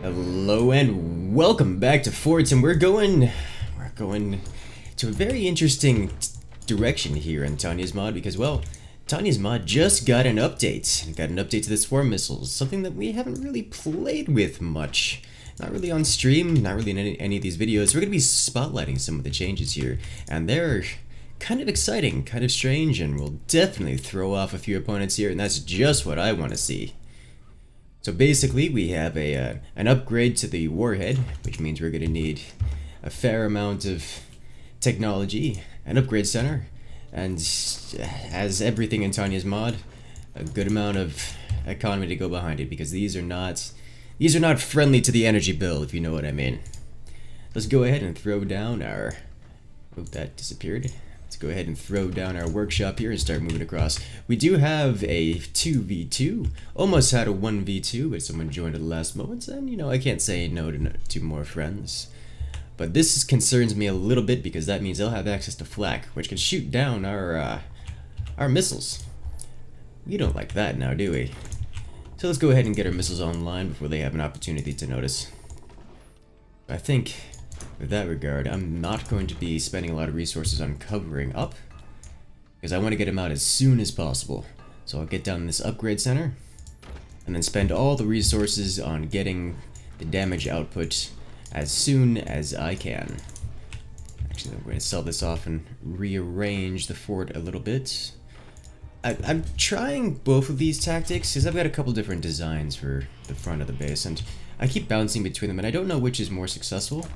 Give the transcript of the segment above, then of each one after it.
Hello and welcome back to Forts, and we're going, we're going to a very interesting direction here in Tanya's mod because, well, Tanya's mod just got an update. Got an update to the swarm missiles, something that we haven't really played with much. Not really on stream, not really in any, any of these videos. We're going to be spotlighting some of the changes here, and they're kind of exciting, kind of strange, and will definitely throw off a few opponents here, and that's just what I want to see. So basically, we have a uh, an upgrade to the warhead, which means we're going to need a fair amount of technology, an upgrade center, and as everything in Tanya's mod, a good amount of economy to go behind it because these are not these are not friendly to the energy bill, if you know what I mean. Let's go ahead and throw down our. Oh, that disappeared. Let's go ahead and throw down our workshop here and start moving across. We do have a 2v2. Almost had a 1v2, but someone joined at the last moment, and you know, I can't say no to, to more friends. But this concerns me a little bit because that means they'll have access to flak, which can shoot down our, uh, our missiles. We don't like that now, do we? So let's go ahead and get our missiles online before they have an opportunity to notice. I think with that regard, I'm not going to be spending a lot of resources on covering up, because I want to get him out as soon as possible. So I'll get down this upgrade center, and then spend all the resources on getting the damage output as soon as I can. Actually, we're going to sell this off and rearrange the fort a little bit. I, am trying both of these tactics, because I've got a couple different designs for the front of the base, and I keep bouncing between them, and I don't know which is more successful.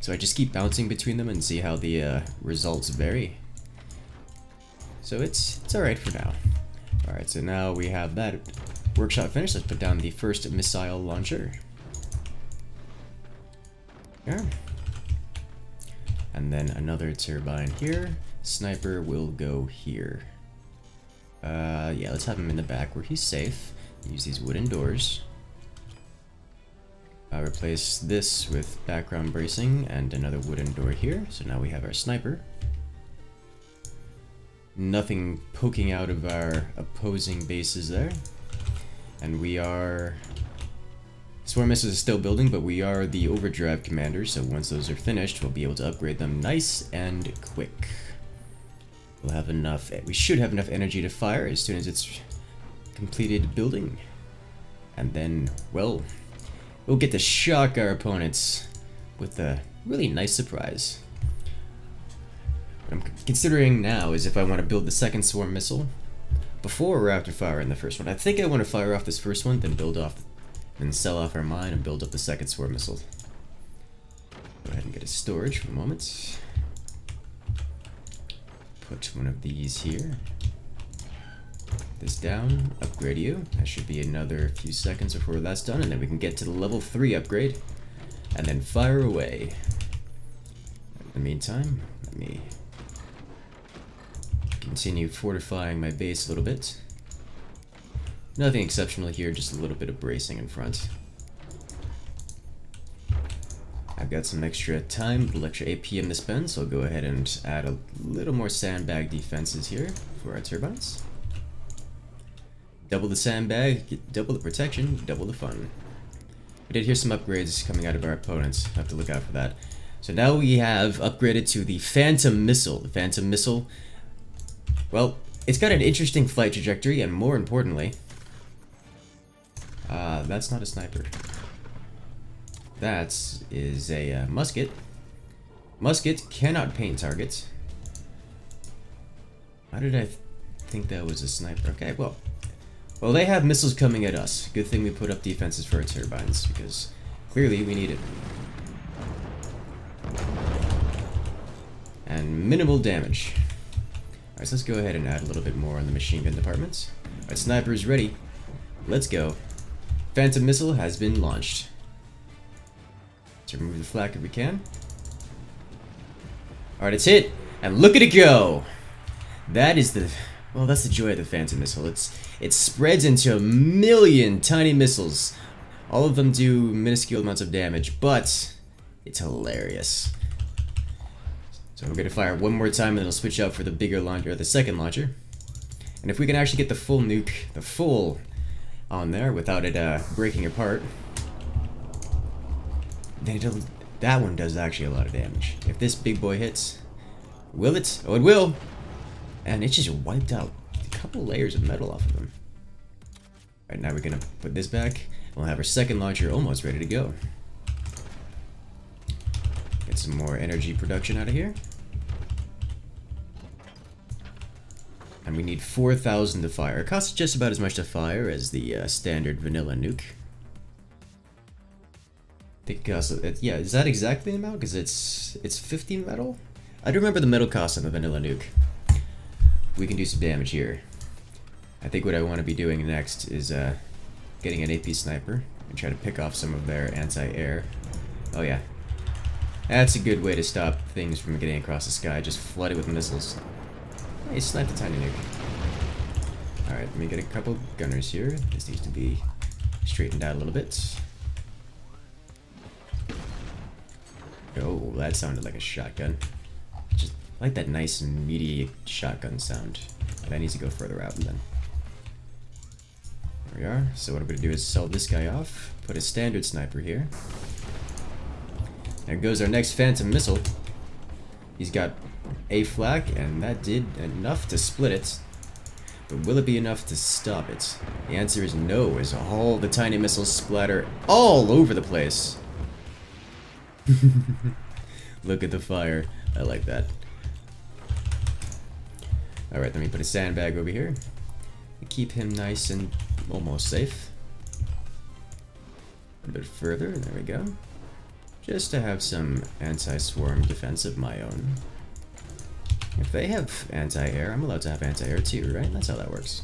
So I just keep bouncing between them and see how the uh, results vary. So it's, it's alright for now. Alright, so now we have that workshop finished. Let's put down the first missile launcher. Here. And then another turbine here. Sniper will go here. Uh, yeah, let's have him in the back where he's safe. Use these wooden doors. Uh, replace this with background bracing and another wooden door here. So now we have our sniper. Nothing poking out of our opposing bases there. And we are... Swarm missiles is still building, but we are the overdrive commander, so once those are finished, we'll be able to upgrade them nice and quick. We'll have enough, we should have enough energy to fire as soon as it's completed building. And then, well, we'll get to shock our opponents with a really nice surprise. What I'm considering now is if I want to build the second swarm missile before or after firing the first one. I think I want to fire off this first one, then build off, then sell off our mine and build up the second swarm missile. Go ahead and get a storage for a moment. Put one of these here this down, upgrade you. That should be another few seconds before that's done, and then we can get to the level 3 upgrade, and then fire away. In the meantime, let me continue fortifying my base a little bit. Nothing exceptional here, just a little bit of bracing in front. I've got some extra time, extra APM to spend, so I'll go ahead and add a little more sandbag defenses here for our turbines. Double the sandbag, double the protection, double the fun. We did hear some upgrades coming out of our opponents. Have to look out for that. So now we have upgraded to the Phantom Missile. The Phantom Missile, well, it's got an interesting flight trajectory, and more importantly, uh, that's not a sniper. That is a uh, musket. Musket cannot paint targets. How did I th think that was a sniper? Okay, well, well, they have missiles coming at us. Good thing we put up defenses for our turbines, because clearly we need it. And minimal damage. Alright, so let's go ahead and add a little bit more on the machine gun departments. Alright, sniper is ready. Let's go. Phantom missile has been launched. Let's remove the flak if we can. Alright, it's hit! And look at it go! That is the well, that's the joy of the Phantom Missile. It's It spreads into a million tiny missiles. All of them do minuscule amounts of damage, but it's hilarious. So we're going to fire one more time and then we'll switch out for the bigger launcher, the second launcher. And if we can actually get the full nuke, the full on there without it uh, breaking apart, they don't, that one does actually a lot of damage. If this big boy hits, will it? Oh, it will! And it just wiped out couple layers of metal off of them. Alright, now we're gonna put this back. We'll have our second launcher almost ready to go. Get some more energy production out of here. And we need 4,000 to fire. It costs just about as much to fire as the uh, standard vanilla nuke. Also, it, yeah, is that exactly the amount? Because it's it's 50 metal? I do remember the metal cost on the vanilla nuke. We can do some damage here. I think what I want to be doing next is uh, getting an AP sniper and try to pick off some of their anti-air. Oh yeah. That's a good way to stop things from getting across the sky. Just flood it with missiles. Hey, sniped a tiny nuke. Alright, let me get a couple gunners here. This needs to be straightened out a little bit. Oh, that sounded like a shotgun. Just like that nice meaty shotgun sound. That needs to go further out then. We are. So what I'm going to do is sell this guy off, put a standard sniper here. There goes our next phantom missile. He's got a flak, and that did enough to split it. But will it be enough to stop it? The answer is no, as all the tiny missiles splatter all over the place. Look at the fire. I like that. Alright, let me put a sandbag over here. Keep him nice and almost safe. A bit further, there we go. Just to have some anti-swarm defense of my own. If they have anti-air, I'm allowed to have anti-air too, right? That's how that works.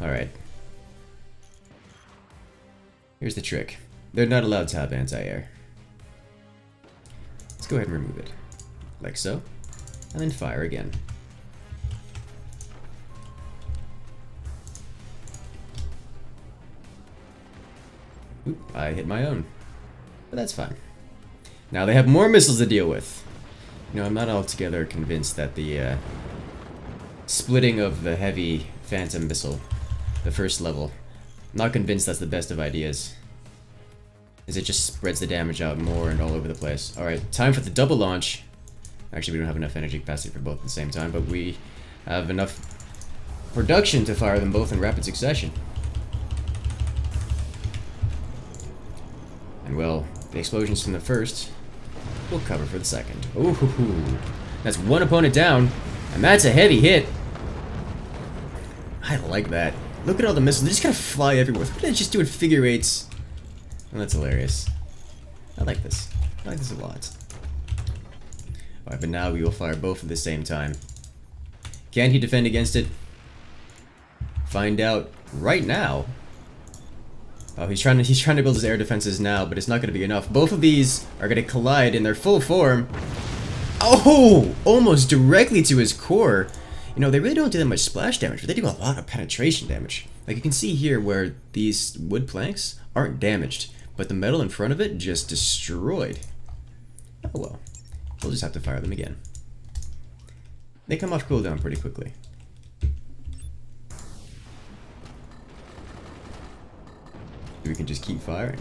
Alright. Here's the trick. They're not allowed to have anti-air. Let's go ahead and remove it. Like so. And then fire again. Oop, I hit my own. But that's fine. Now they have more missiles to deal with. You know, I'm not altogether convinced that the uh, splitting of the heavy phantom missile, the first level, I'm not convinced that's the best of ideas. As it just spreads the damage out more and all over the place. Alright, time for the double launch. Actually, we don't have enough energy capacity for both at the same time, but we have enough production to fire them both in rapid succession. Well, the explosions from the first will cover for the second. Ooh, that's one opponent down, and that's a heavy hit. I like that. Look at all the missiles. They just kind of fly everywhere. Look at just doing figure eights. That's hilarious. I like this. I like this a lot. Alright, but now we will fire both at the same time. Can he defend against it? Find out right now. Oh, he's trying to he's trying to build his air defenses now, but it's not going to be enough. Both of these are going to collide in their full form. Oh, almost directly to his core. You know, they really don't do that much splash damage, but they do a lot of penetration damage. Like you can see here where these wood planks aren't damaged, but the metal in front of it just destroyed. Oh well. We'll just have to fire them again. They come off cooldown pretty quickly. We can just keep firing.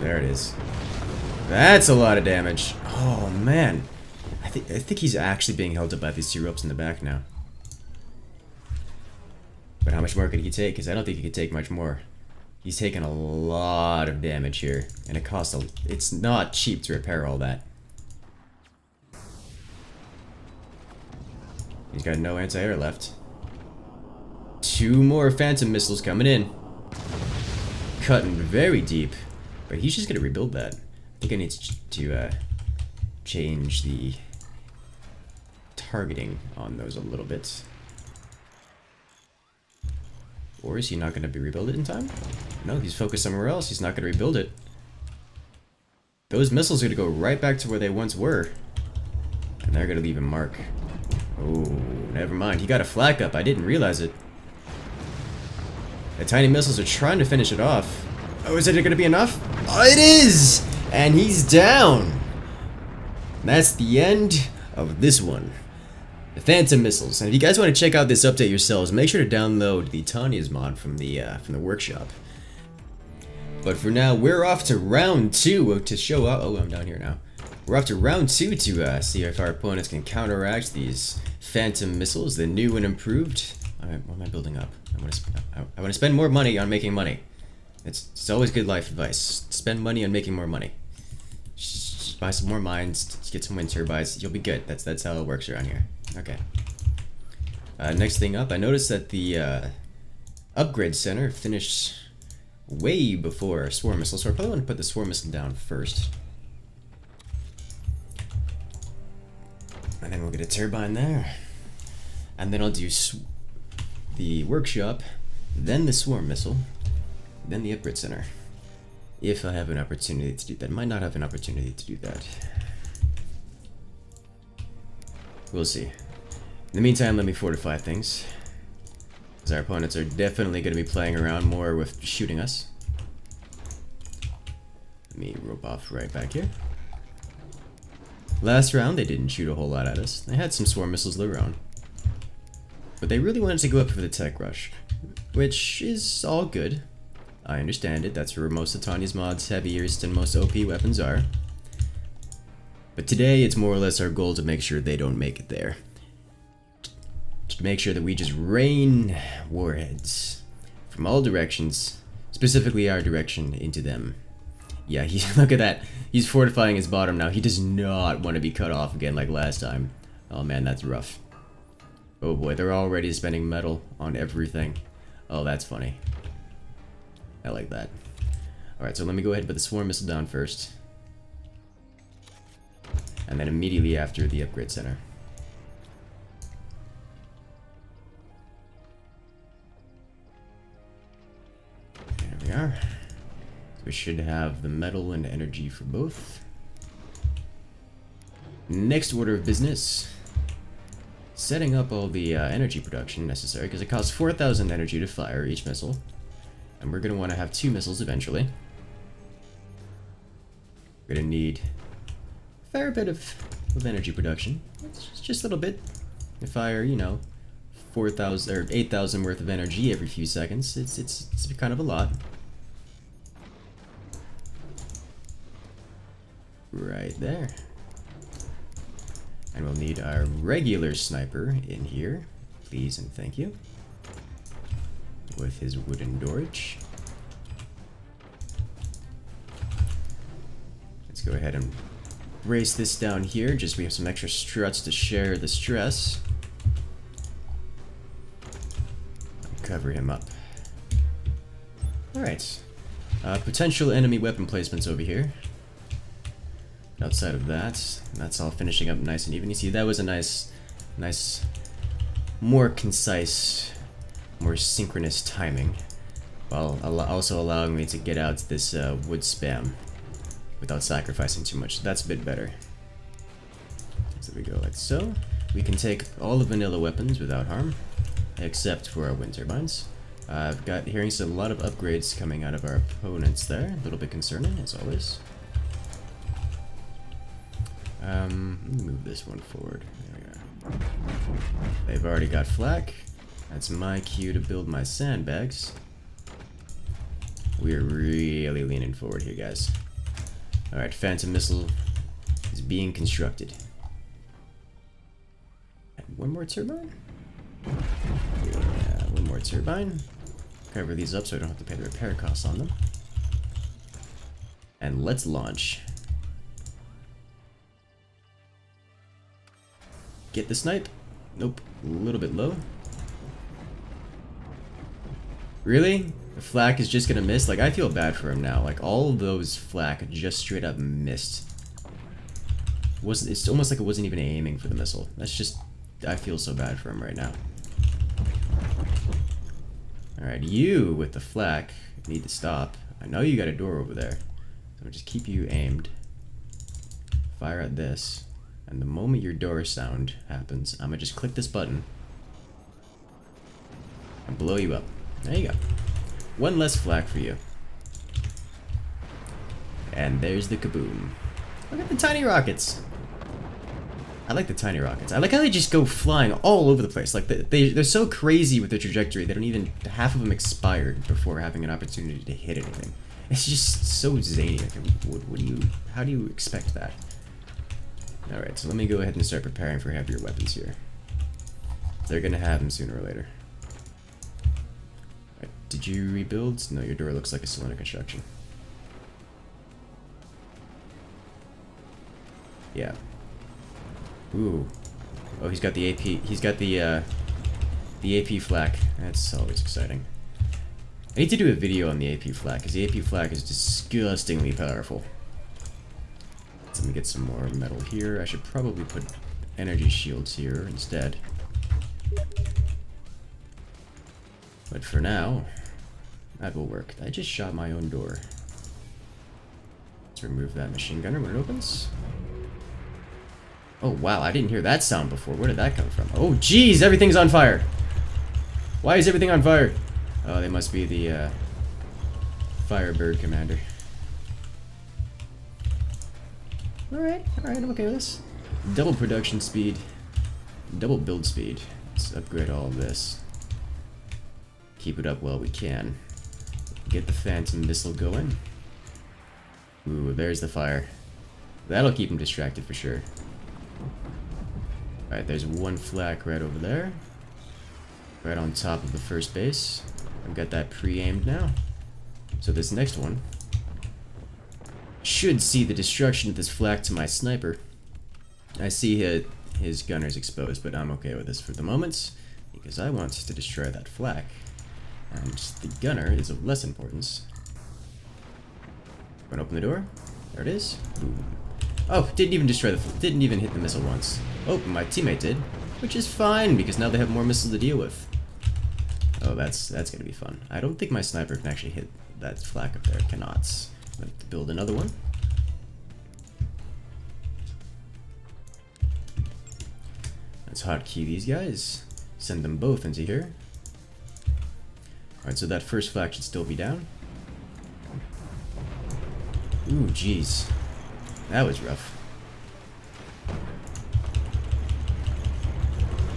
There it is. That's a lot of damage. Oh, man. I, think I think he's actually being held up by these two ropes in the back now. But how much more could he take? Because I don't think he could take much more. He's taking a lot of damage here. And it costs a... It's not cheap to repair all that. He's got no anti-air left. Two more Phantom missiles coming in. Cutting very deep. But he's just gonna rebuild that. I think I need to uh, change the targeting on those a little bit. Or is he not gonna be rebuild it in time? No, he's focused somewhere else. He's not gonna rebuild it. Those missiles are gonna go right back to where they once were. And they're gonna leave a mark. Oh, never mind. He got a flak up. I didn't realize it. The tiny missiles are trying to finish it off. Oh, is it going to be enough? Oh, it is! And he's down. That's the end of this one. The Phantom Missiles. And if you guys want to check out this update yourselves, make sure to download the Tanya's mod from the uh, from the workshop. But for now, we're off to round two to show up. Oh, I'm down here now. We're off to round two to uh, see if our opponents can counteract these Phantom missiles, the new and improved. Alright, what am I building up? I want to I, want to spend more money on making money. It's, it's always good life advice. Spend money on making more money. Just buy some more mines, get some wind turbines, you'll be good. That's that's how it works around here. Okay. Uh, next thing up, I noticed that the uh, upgrade center finished way before swarm missile, so I probably want to put the swarm missile down first. And then we'll get a turbine there. And then I'll do the workshop, then the swarm missile, then the upgrade center. If I have an opportunity to do that. Might not have an opportunity to do that. We'll see. In the meantime, let me fortify things. Because our opponents are definitely going to be playing around more with shooting us. Let me rope off right back here. Last round, they didn't shoot a whole lot at us. They had some swarm missiles of their own. But they really wanted to go up for the tech rush. Which is all good. I understand it, that's where most of Tanya's mods' heaviest and most OP weapons are. But today, it's more or less our goal to make sure they don't make it there. To make sure that we just rain warheads from all directions, specifically our direction, into them. Yeah, he, look at that. He's fortifying his bottom now. He does not want to be cut off again like last time. Oh man, that's rough. Oh boy, they're already spending metal on everything. Oh, that's funny. I like that. Alright, so let me go ahead and put the swarm missile down first. And then immediately after the upgrade center. There we are. We should have the metal and energy for both. Next order of business. Setting up all the uh, energy production necessary, because it costs 4,000 energy to fire each missile. And we're going to want to have two missiles eventually. We're going to need a fair bit of, of energy production. It's just a little bit. If fire, you know, 4,000 or 8,000 worth of energy every few seconds, it's, it's, it's kind of a lot. Right there. And we'll need our regular sniper in here. Please and thank you with his wooden Dorich. Let's go ahead and race this down here, just we have some extra struts to share the stress. Cover him up. Alright. Uh, potential enemy weapon placements over here. Outside of that, that's all finishing up nice and even. You see, that was a nice, nice, more concise more synchronous timing, while also allowing me to get out this uh, wood spam without sacrificing too much. That's a bit better. So we go like so. We can take all the vanilla weapons without harm, except for our wind turbines. Uh, I've got hearing some a lot of upgrades coming out of our opponents there. A little bit concerning, as always. Um, move this one forward. They've already got flak. That's my cue to build my sandbags. We're really leaning forward here, guys. Alright, Phantom Missile is being constructed. And one more turbine? Yeah, one more turbine. Cover these up so I don't have to pay the repair costs on them. And let's launch. Get the snipe. Nope, a little bit low. Really? The flak is just gonna miss? Like, I feel bad for him now. Like, all of those flak just straight up missed. Wasn't, It's almost like it wasn't even aiming for the missile. That's just... I feel so bad for him right now. Alright, you with the flak need to stop. I know you got a door over there. So just keep you aimed. Fire at this. And the moment your door sound happens, I'm gonna just click this button. And blow you up. There you go. One less flak for you. And there's the kaboom. Look at the tiny rockets. I like the tiny rockets. I like how they just go flying all over the place. Like, they, they, they're so crazy with their trajectory, they don't even, half of them expired before having an opportunity to hit anything. It's just so zany. Like, what, what do you, how do you expect that? Alright, so let me go ahead and start preparing for heavier weapons here. They're gonna have them sooner or later. Right, did you rebuild? No, your door looks like still under construction. Yeah. Ooh. Oh, he's got the AP. He's got the uh, the AP flak. That's always exciting. I need to do a video on the AP flak because the AP flak is disgustingly powerful. Let me get some more metal here. I should probably put energy shields here instead. But for now, that will work. I just shot my own door. Let's remove that machine gunner when it opens. Oh, wow, I didn't hear that sound before. Where did that come from? Oh, jeez, everything's on fire. Why is everything on fire? Oh, they must be the, uh, Firebird commander. Alright, alright, I'm okay with this. Double production speed. Double build speed. Let's upgrade all of this. Keep it up while we can. Get the Phantom Missile going. Ooh, there's the fire. That'll keep him distracted for sure. Alright, there's one flak right over there. Right on top of the first base. I've got that pre-aimed now. So this next one should see the destruction of this flak to my sniper. I see his, his gunners exposed, but I'm okay with this for the moment, because I want to destroy that flak. And the gunner is of less importance. Wanna open the door? There it is. Oh, didn't even destroy the, didn't even hit the missile once. Oh, my teammate did, which is fine because now they have more missiles to deal with. Oh, that's that's gonna be fun. I don't think my sniper can actually hit that flak up there. Cannot. To build another one. Let's hotkey these guys. Send them both into here. Alright, so that first flak should still be down. Ooh, jeez. That was rough.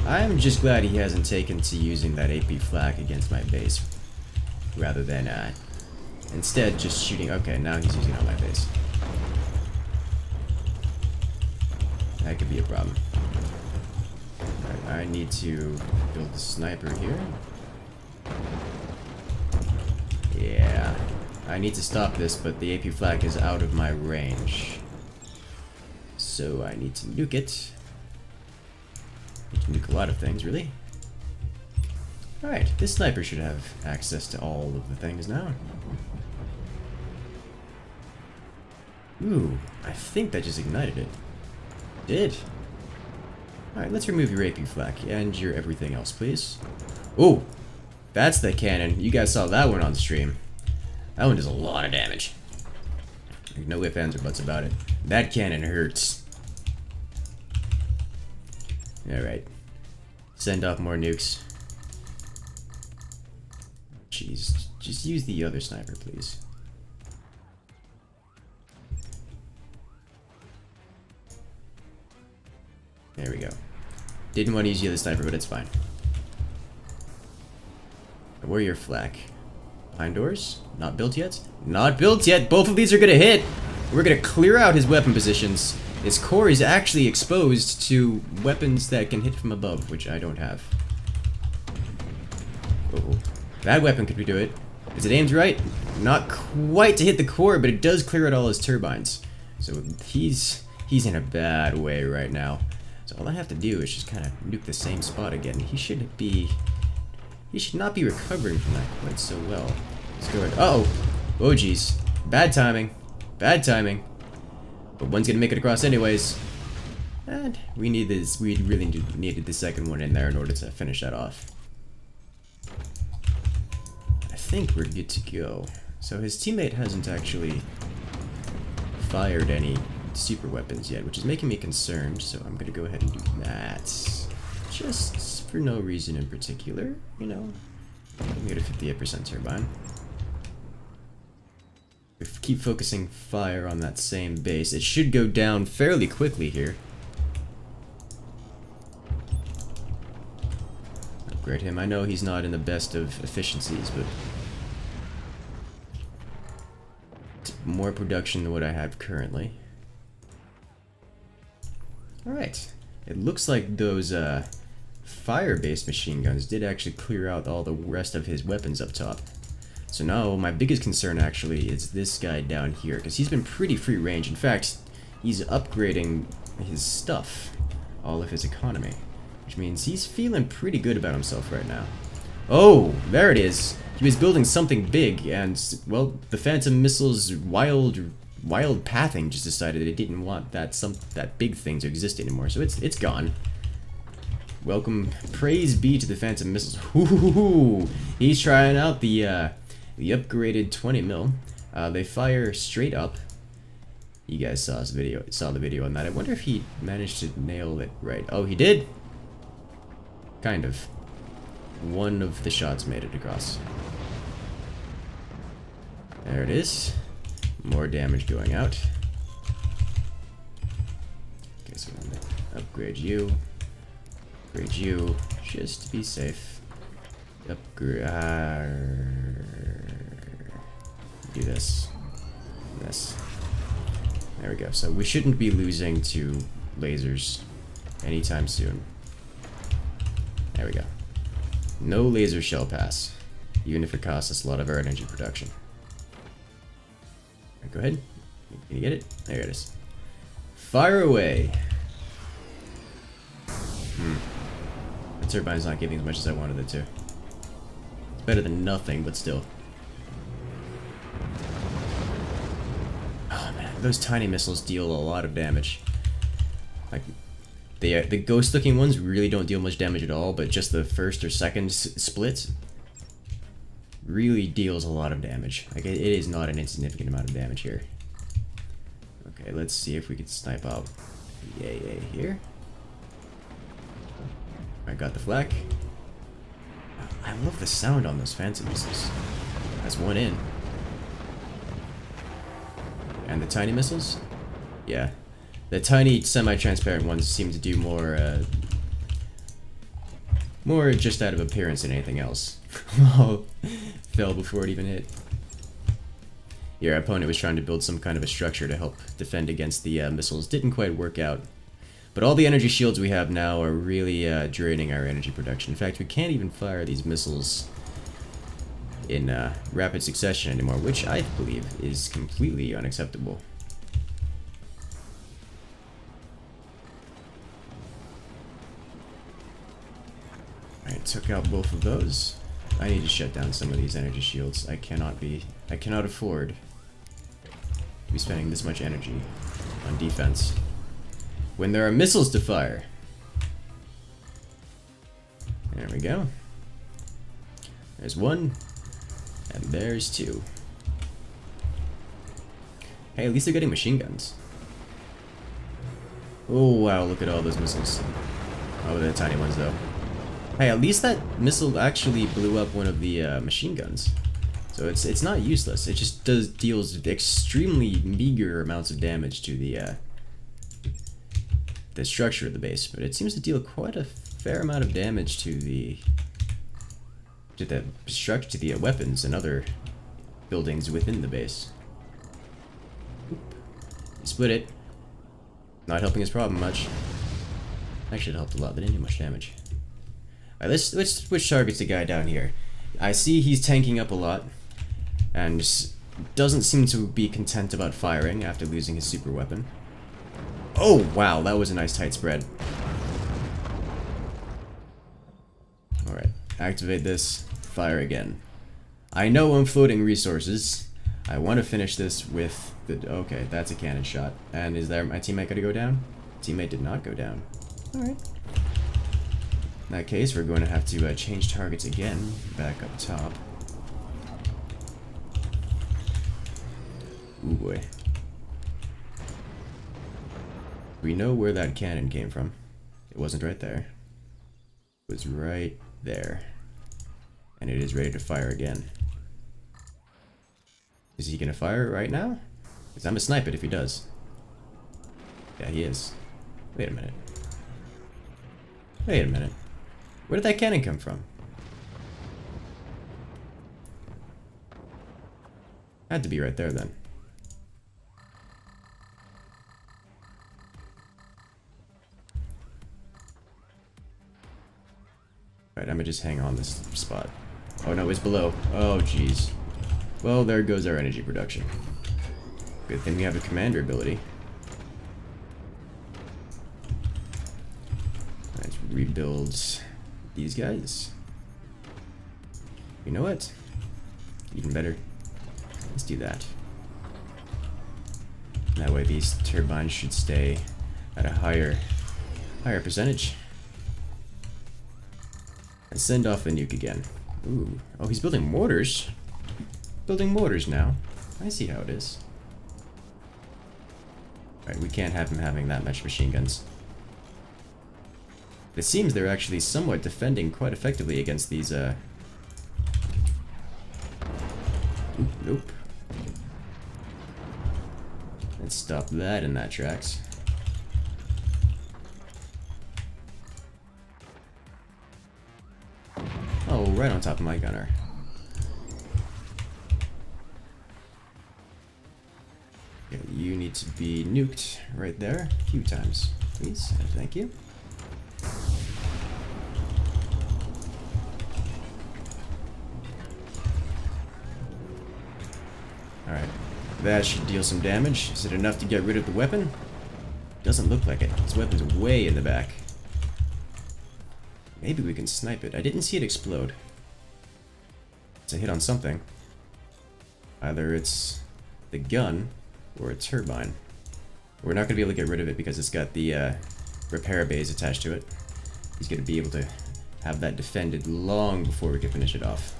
I'm just glad he hasn't taken to using that AP flak against my base. Rather than, uh, instead just shooting... Okay, now he's using on my base. That could be a problem. Right, I need to build the sniper here. Yeah. I need to stop this, but the AP flak is out of my range so I need to nuke it. Need to nuke a lot of things, really. Alright, this sniper should have access to all of the things now. Ooh, I think that just ignited it. Did. Alright, let's remove your AP flak and your everything else, please. Ooh, that's the cannon. You guys saw that one on the stream. That one does a lot of damage. No ifs, ands, or buts about it. That cannon hurts. Alright. Send off more nukes. Jeez. Just use the other sniper, please. There we go. Didn't want to use the other sniper, but it's fine. Warrior flak. Behind doors? Not built yet? Not built yet! Both of these are gonna hit! We're gonna clear out his weapon positions. His core is actually exposed to weapons that can hit from above, which I don't have. Oh, that weapon could we do it. Is it aimed right? Not quite to hit the core, but it does clear out all his turbines. So he's he's in a bad way right now. So all I have to do is just kind of nuke the same spot again. He should be... He should not be recovering from that quite so well. Let's go ahead. Uh oh! Oh jeez. Bad timing. Bad timing. But one's gonna make it across anyways. And we need this, we really needed the second one in there in order to finish that off. I think we're good to go. So his teammate hasn't actually fired any super weapons yet, which is making me concerned, so I'm gonna go ahead and do that. Just for no reason in particular, you know. I'm get a 58% turbine keep focusing fire on that same base. It should go down fairly quickly here. Upgrade him. I know he's not in the best of efficiencies, but... more production than what I have currently. Alright. It looks like those uh, fire-based machine guns did actually clear out all the rest of his weapons up top. So now my biggest concern actually is this guy down here, because he's been pretty free range. In fact, he's upgrading his stuff, all of his economy, which means he's feeling pretty good about himself right now. Oh, there it is. He was building something big, and, well, the Phantom Missile's wild wild pathing just decided it didn't want that some that big thing to exist anymore, so it's it's gone. Welcome, praise be to the Phantom Missiles. Ooh, he's trying out the uh, the upgraded 20 mil. Uh, they fire straight up. You guys saw his video, saw the video on that. I wonder if he managed to nail it right. Oh, he did. Kind of. One of the shots made it across. There it is. More damage going out. Okay, so I'm gonna upgrade you. Upgrade you, just to be safe. Upgrade. Uh, do this. This. There we go. So we shouldn't be losing to lasers anytime soon. There we go. No laser shell pass, even if it costs us a lot of our energy production. Go ahead. Can you get it? There it is. Fire away! Hmm. The turbine's not giving as much as I wanted it to. It's better than nothing, but still. Oh man, those tiny missiles deal a lot of damage. Like, the, uh, the ghost-looking ones really don't deal much damage at all, but just the first or second split really deals a lot of damage. Like, it, it is not an insignificant amount of damage here. Okay, let's see if we can snipe out AA here. I got the flak. I love the sound on those fancy missiles. That's one in. And the tiny missiles? Yeah. The tiny semi-transparent ones seem to do more, uh, more just out of appearance than anything else. fell before it even hit. Your opponent was trying to build some kind of a structure to help defend against the uh, missiles. Didn't quite work out. But all the energy shields we have now are really uh, draining our energy production. In fact, we can't even fire these missiles in uh, rapid succession anymore, which I believe is completely unacceptable. Took out both of those. I need to shut down some of these energy shields. I cannot be... I cannot afford to be spending this much energy on defense when there are missiles to fire. There we go. There's one, and there's two. Hey, at least they're getting machine guns. Oh wow, look at all those missiles. Oh, they're tiny ones though. Hey, at least that missile actually blew up one of the uh, machine guns. So it's it's not useless. It just does deals extremely meager amounts of damage to the uh, the structure of the base, but it seems to deal quite a fair amount of damage to the to the structure, to the uh, weapons and other buildings within the base. Oop. Split it. Not helping his problem much. Actually, it helped a lot, but didn't do much damage. Let's, let's switch targets the guy down here. I see he's tanking up a lot, and doesn't seem to be content about firing after losing his super weapon. Oh, wow, that was a nice tight spread. Alright, activate this, fire again. I know I'm floating resources. I want to finish this with the... Okay, that's a cannon shot. And is there my teammate gonna go down? Teammate did not go down. Alright. In that case, we're going to have to uh, change targets again, back up top. Ooh boy. We know where that cannon came from. It wasn't right there. It was right there. And it is ready to fire again. Is he gonna fire right now? Because I'm gonna snipe it if he does. Yeah, he is. Wait a minute. Wait a minute. Where did that cannon come from? Had to be right there then. All right, I'm gonna just hang on this spot. Oh no, it's below. Oh jeez. Well, there goes our energy production. Good thing we have a commander ability. Nice rebuilds these guys. You know what? Even better. Let's do that. That way these turbines should stay at a higher higher percentage. And send off the nuke again. Ooh. Oh, he's building mortars. Building mortars now. I see how it is. Alright, we can't have him having that much machine guns. It seems they're actually somewhat defending quite effectively against these, uh... Nope. Let's stop that in that tracks. Oh, right on top of my gunner. You need to be nuked right there a few times, please. Thank you. That should deal some damage. Is it enough to get rid of the weapon? Doesn't look like it. This weapon's way in the back. Maybe we can snipe it. I didn't see it explode. It's a hit on something. Either it's the gun or a turbine. We're not going to be able to get rid of it because it's got the uh, repair bays attached to it. He's going to be able to have that defended long before we can finish it off.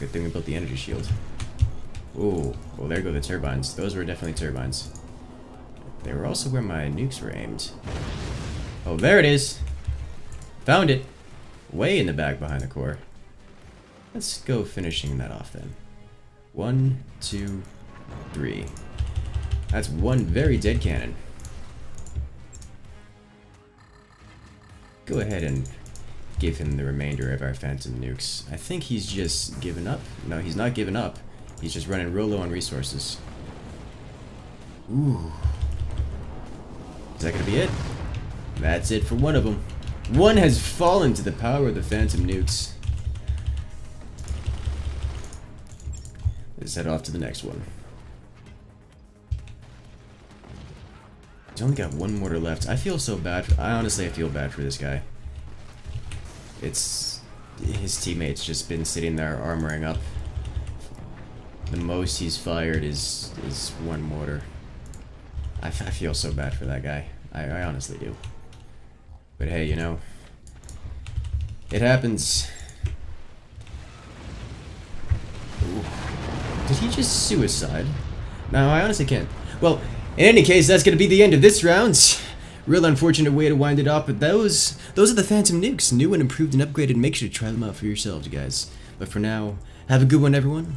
Good thing we built the energy shield. Oh, well there go the turbines. Those were definitely turbines. They were also where my nukes were aimed. Oh, there it is! Found it! Way in the back behind the core. Let's go finishing that off then. One, two, three. That's one very dead cannon. Go ahead and give him the remainder of our phantom nukes. I think he's just given up. No, he's not given up. He's just running real low on resources. Ooh. Is that gonna be it? That's it for one of them. One has fallen to the power of the phantom nukes. Let's head off to the next one. He's only got one mortar left. I feel so bad. For, I honestly, I feel bad for this guy. It's his teammates just been sitting there armoring up. The most he's fired is is one mortar. I, I feel so bad for that guy. I, I honestly do. But hey, you know, it happens. Ooh. Did he just suicide? No, I honestly can't. Well, in any case, that's going to be the end of this round. Real unfortunate way to wind it up, but those those are the Phantom Nukes, new and improved and upgraded. Make sure to try them out for yourselves, you guys. But for now, have a good one, everyone,